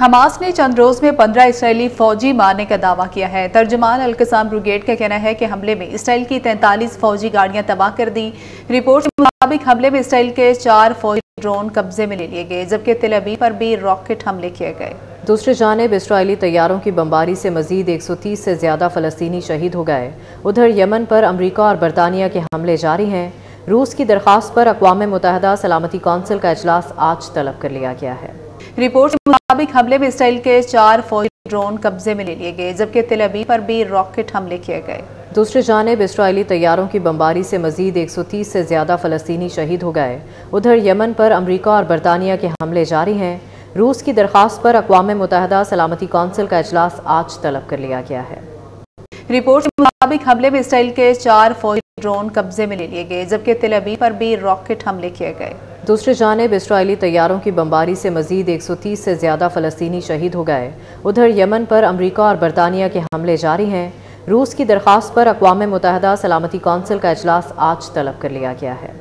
Hamas ने चंद रोज में पंद्रह इसराइली फौजी मारने का दावा किया है। तर्जमान अलकसाम ब्रिगेड का कहना है कि हमले में इसराइल की तैंतालीस फौजी गाड़ियाँ तबाह कर दी। रिपोर्ट के मुताबिक हमले में इसराइल के चार फौजी ड्रोन कब्जे में ले लिए गए, जबकि तिलबी पर भी रॉकेट हमले किए गए। दूसरी जानब, इसराइली तैयारों की बमबारी से मजीद एक सौ तीस से ज़्यादा फलस्तनी शहीद हो गए। उधर यमन पर अमरीका और बरतानिया के हमले जारी हैं। रूस की दरख्वास्त पर अकवा मुतहदा सलामती कौंसिल का अजलास आज तलब कर लिया गया है। रिपोर्ट के मुताबिक हमले में इसराइल के चार फौजी ड्रोन कब्जे में ले लिए गए जबकि तिलबी पर भी रॉकेट हमले किए गए। दूसरी जानब इसराइली तैयारों की बमबारी से मजीद एक सौ तीस से ज़्यादा फलस्तनी शहीद हो गए। उधर यमन पर अमरीका और बरतानिया के हमले जारी हैं। रूस की दरख्वास्त पर अकवा मुतहदा सलामती कौंसिल का अजलास आज तलब कर लिया गया है। रिपोर्ट के मुताबिक हमले में इसराइल के चार फौजी ड्रोन कब्जे में ले लिए गए जबकि तिलबी पर भी रॉकेट हमले किए गए। दूसरी जानब इसराइली तैयारों की बमबारी से मजीद एक सौ तीस से ज़्यादा फलस्तनी शहीद हो गए। उधर यमन पर अमरीका और बरतानिया के हमले जारी हैं। रूस की दरख्वास्त पर अकवा मुतहदा सलामती कौंसिल का अजलास आज तलब कर लिया गया है।